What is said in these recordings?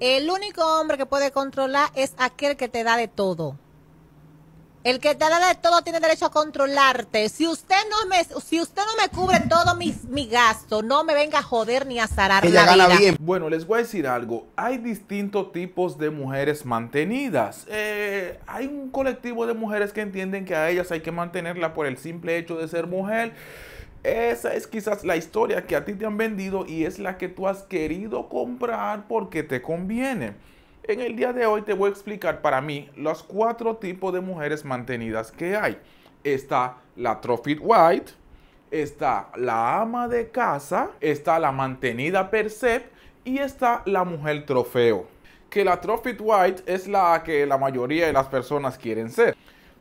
El único hombre que puede controlar es aquel que te da de todo. El que te da de todo tiene derecho a controlarte. Si usted no me, si usted no me cubre todo mi, mi gasto, no me venga a joder ni a zarar Ella la gana vida. bien. Bueno, les voy a decir algo. Hay distintos tipos de mujeres mantenidas. Eh, hay un colectivo de mujeres que entienden que a ellas hay que mantenerla por el simple hecho de ser mujer. Esa es quizás la historia que a ti te han vendido y es la que tú has querido comprar porque te conviene. En el día de hoy te voy a explicar para mí los cuatro tipos de mujeres mantenidas que hay. Está la Trophy White, está la ama de casa, está la mantenida per se y está la mujer trofeo. Que la Trophy White es la que la mayoría de las personas quieren ser.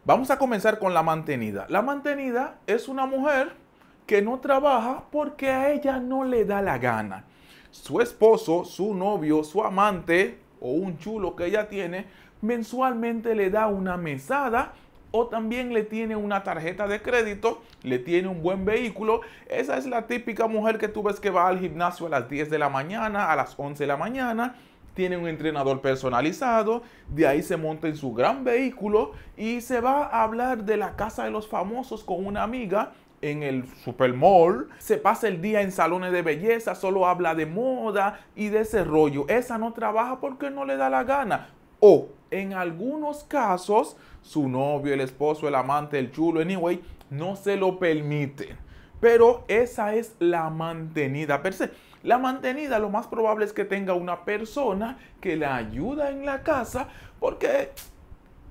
Vamos a comenzar con la mantenida. La mantenida es una mujer que no trabaja porque a ella no le da la gana. Su esposo, su novio, su amante o un chulo que ella tiene mensualmente le da una mesada o también le tiene una tarjeta de crédito, le tiene un buen vehículo. Esa es la típica mujer que tú ves que va al gimnasio a las 10 de la mañana, a las 11 de la mañana, tiene un entrenador personalizado, de ahí se monta en su gran vehículo y se va a hablar de la casa de los famosos con una amiga en el supermall, se pasa el día en salones de belleza, solo habla de moda y de ese. Esa no trabaja porque no le da la gana. O en algunos casos, su novio, el esposo, el amante, el chulo, anyway, no se lo permiten. Pero esa es la mantenida per se. La mantenida lo más probable es que tenga una persona que la ayuda en la casa porque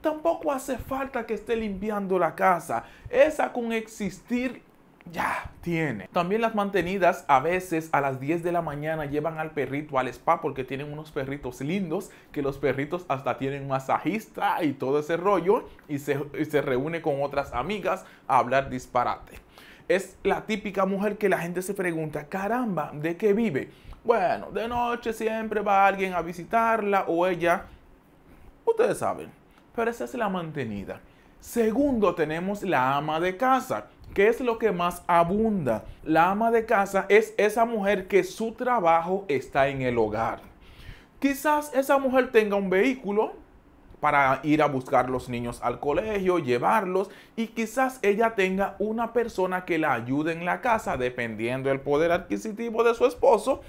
tampoco hace falta que esté limpiando la casa. Esa con existir ya tiene. También las mantenidas a veces a las 10 de la mañana llevan al perrito al spa porque tienen unos perritos lindos que los perritos hasta tienen masajista y todo ese rollo y se, y se reúne con otras amigas a hablar disparate. Es la típica mujer que la gente se pregunta, caramba, ¿de qué vive? Bueno, de noche siempre va alguien a visitarla o ella, ustedes saben, pero esa es la mantenida. Segundo, tenemos la ama de casa. ¿Qué es lo que más abunda? La ama de casa es esa mujer que su trabajo está en el hogar. Quizás esa mujer tenga un vehículo para ir a buscar los niños al colegio, llevarlos y quizás ella tenga una persona que la ayude en la casa dependiendo del poder adquisitivo de su esposo.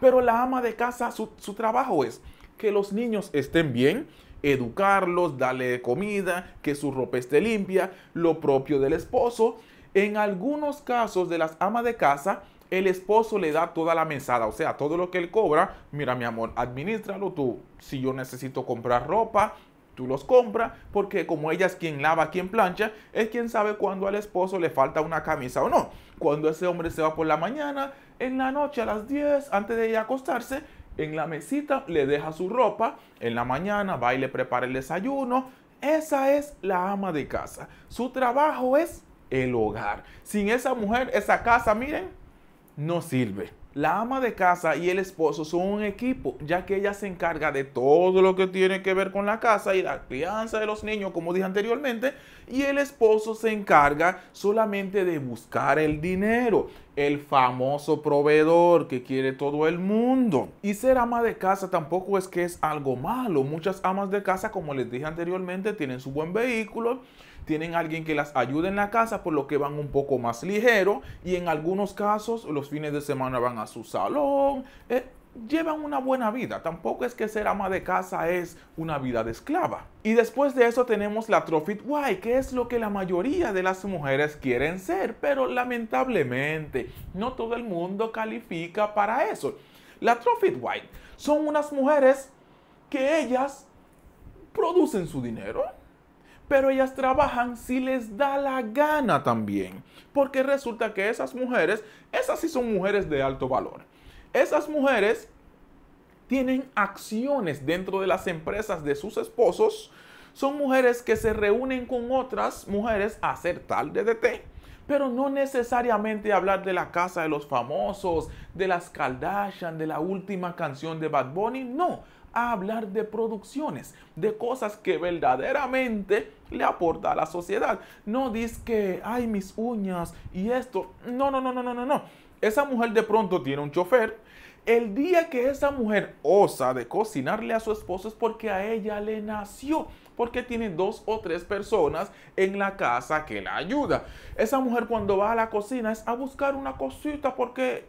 Pero la ama de casa, su, su trabajo es que los niños estén bien, educarlos, darle comida, que su ropa esté limpia, lo propio del esposo. En algunos casos de las amas de casa, el esposo le da toda la mesada, o sea, todo lo que él cobra, mira mi amor, administralo tú. Si yo necesito comprar ropa, tú los compras, porque como ella es quien lava, quien plancha, es quien sabe cuando al esposo le falta una camisa o no. Cuando ese hombre se va por la mañana, en la noche a las 10, antes de ir a acostarse, en la mesita le deja su ropa, en la mañana va y le prepara el desayuno. Esa es la ama de casa. Su trabajo es el hogar. Sin esa mujer, esa casa, miren, no sirve. La ama de casa y el esposo son un equipo, ya que ella se encarga de todo lo que tiene que ver con la casa y la crianza de los niños, como dije anteriormente, y el esposo se encarga solamente de buscar el dinero, el famoso proveedor que quiere todo el mundo. Y ser ama de casa tampoco es que es algo malo. Muchas amas de casa, como les dije anteriormente, tienen su buen vehículo, tienen alguien que las ayude en la casa, por lo que van un poco más ligero y en algunos casos los fines de semana van a su salón. eh, llevan una buena vida. Tampoco es que ser ama de casa es una vida de esclava. Y después de eso tenemos la Trophy Wife, que es lo que la mayoría de las mujeres quieren ser, pero lamentablemente no todo el mundo califica para eso. La Trophy Wife son unas mujeres que ellas producen su dinero, pero ellas trabajan si les da la gana también. Porque resulta que esas mujeres, esas sí son mujeres de alto valor. Esas mujeres tienen acciones dentro de las empresas de sus esposos. Son mujeres que se reúnen con otras mujeres a hacer tal DDT. Pero no necesariamente hablar de la casa de los famosos, de las Kardashian, de la última canción de Bad Bunny. No, a hablar de producciones, de cosas que verdaderamente le aporta a la sociedad. No dice que, ay, mis uñas y esto. No, no, no, no, no, no, no. Esa mujer de pronto tiene un chofer El día que esa mujer osa de cocinarle a su esposo es porque a ella le nació porque tiene dos o tres personas en la casa que la ayuda. Esa mujer cuando va a la cocina es a buscar una cosita porque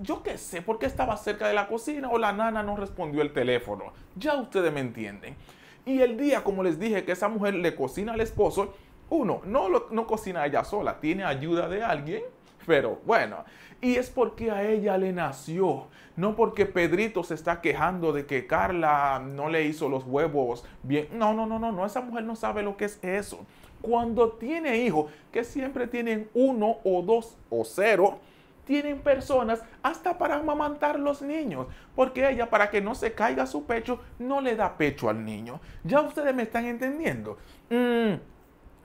yo qué sé, porque estaba cerca de la cocina o la nana no respondió el teléfono. Ya ustedes me entienden. Y el día, como les dije, que esa mujer le cocina al esposo, uno, no, no cocina ella sola, tiene ayuda de alguien, pero bueno, y es porque a ella le nació, no porque Pedrito se está quejando de que Carla no le hizo los huevos bien. No, no, no, no, no, esa mujer no sabe lo que es eso. Cuando tiene hijos, que siempre tienen uno o dos o cero, tienen personas hasta para amamantar los niños, porque ella para que no se caiga su pecho no le da pecho al niño. Ya ustedes me están entendiendo. Mm,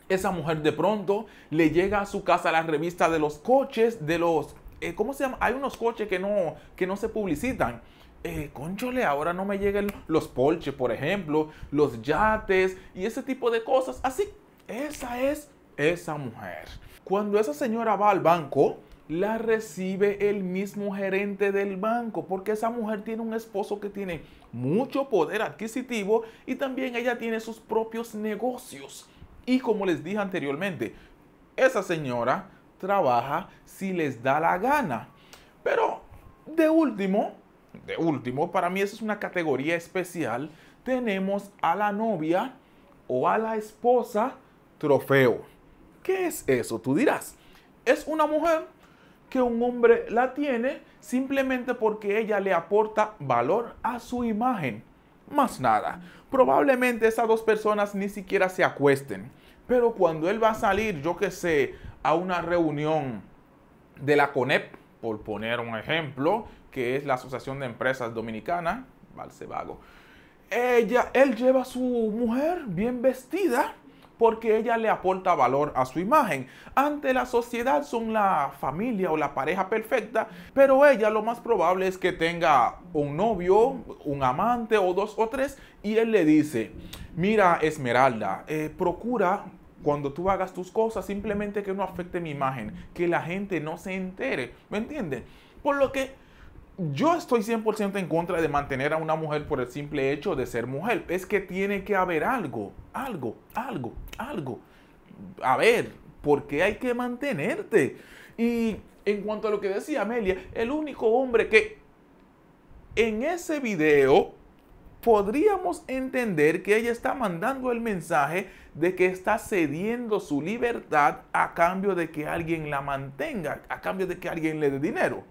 esa mujer de pronto le llega a su casa la revista de los coches, de los, eh, ¿cómo se llama? Hay unos coches que no, que no se publicitan. Eh, conchole, ahora no me llegan los Porsche, por ejemplo, los yates y ese tipo de cosas. Así, esa es esa mujer. Cuando esa señora va al banco, la recibe el mismo gerente del banco, porque esa mujer tiene un esposo que tiene mucho poder adquisitivo y también ella tiene sus propios negocios. Y como les dije anteriormente, esa señora trabaja si les da la gana. Pero de último, de último, para mí esa es una categoría especial, tenemos a la novia o a la esposa trofeo. ¿Qué es eso? Tú dirás. Es una mujer que un hombre la tiene simplemente porque ella le aporta valor a su imagen. Más nada. Probablemente esas dos personas ni siquiera se acuesten. Pero cuando él va a salir, yo que sé, a una reunión de la CONEP, por poner un ejemplo, que es la Asociación de Empresas Dominicana, Valsevago, ella, él lleva a su mujer bien vestida porque ella le aporta valor a su imagen. Ante la sociedad son la familia o la pareja perfecta, pero ella lo más probable es que tenga un novio, un amante o dos o tres, y él le dice, mira Esmeralda, eh, procura cuando tú hagas tus cosas simplemente que no afecte mi imagen, que la gente no se entere, ¿me entiendes? Por lo que yo estoy 100% en contra de mantener a una mujer por el simple hecho de ser mujer. Es que tiene que haber algo, algo, algo, algo. A ver, ¿por qué hay que mantenerte? Y en cuanto a lo que decía Amelia, el único hombre que en ese video podríamos entender que ella está mandando el mensaje de que está cediendo su libertad a cambio de que alguien la mantenga, a cambio de que alguien le dé dinero.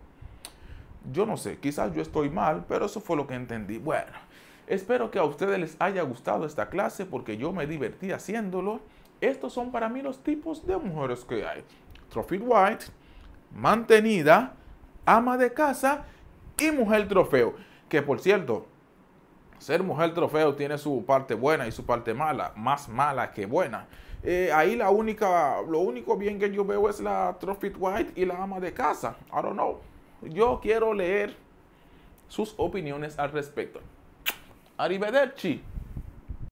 Yo no sé, quizás yo estoy mal, pero eso fue lo que entendí. Bueno, espero que a ustedes les haya gustado esta clase porque yo me divertí haciéndolo. Estos son para mí los tipos de mujeres que hay. Trophy White, mantenida, ama de casa y mujer trofeo. Que por cierto, ser mujer trofeo tiene su parte buena y su parte mala, más mala que buena. Eh, ahí la única, lo único bien que yo veo es la Trophy White y la ama de casa. I don't know. Yo quiero leer sus opiniones al respecto. Arrivederci.